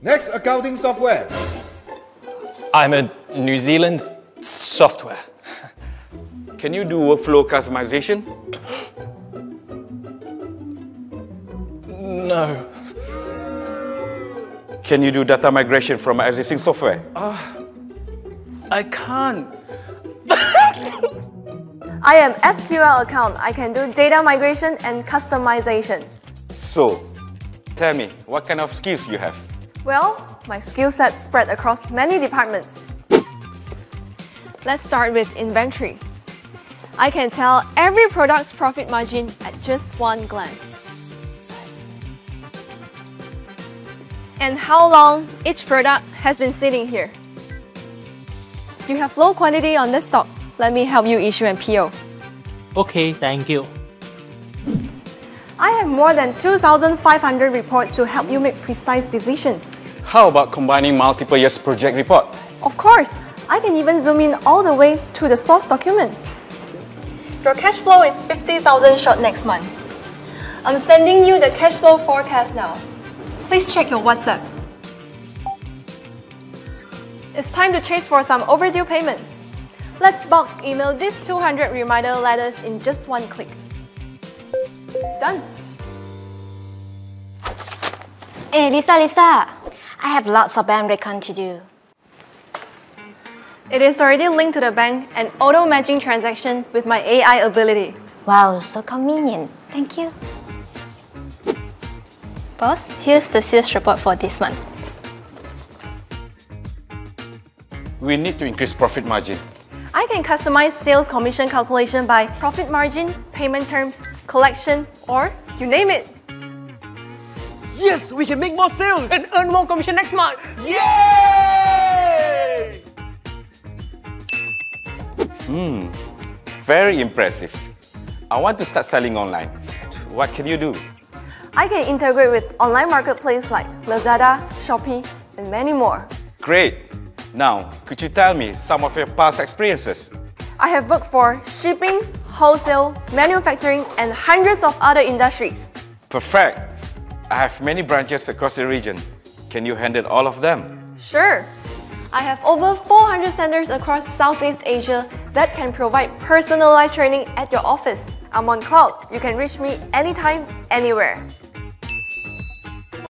Next, accounting software. I'm a New Zealand software. Can you do workflow customization? No. Can you do data migration from existing software? Uh, I can't. I am SQL account. I can do data migration and customization. So, tell me, what kind of skills you have? Well, my skill set spread across many departments. Let's start with inventory. I can tell every product's profit margin at just one glance. And how long each product has been sitting here. You have low quantity on this stock. Let me help you issue an PO. Okay, thank you. I have more than 2,500 reports to help you make precise decisions. How about combining multiple years project report? Of course, I can even zoom in all the way to the source document. Your cash flow is 50,000 short next month. I'm sending you the cash flow forecast now. Please check your WhatsApp. It's time to chase for some overdue payment. Let's bulk email these 200 reminder letters in just one click. Done. Hey, Lisa, Lisa. I have lots of bank recon to do. It is already linked to the bank and auto-matching transaction with my AI ability. Wow, so convenient. Thank you. Boss, here's the sales report for this month. We need to increase profit margin. I can customize sales commission calculation by profit margin, payment terms, collection, or you name it. Yes, we can make more sales and earn more commission next month. Yay! Hmm, very impressive. I want to start selling online. What can you do? I can integrate with online marketplace like Lazada, Shopee, and many more. Great. Now, could you tell me some of your past experiences? I have worked for shipping, wholesale, manufacturing, and hundreds of other industries. Perfect. I have many branches across the region. Can you handle all of them? Sure. I have over 400 centers across Southeast Asia that can provide personalized training at your office. I'm on cloud. You can reach me anytime, anywhere.